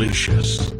delicious.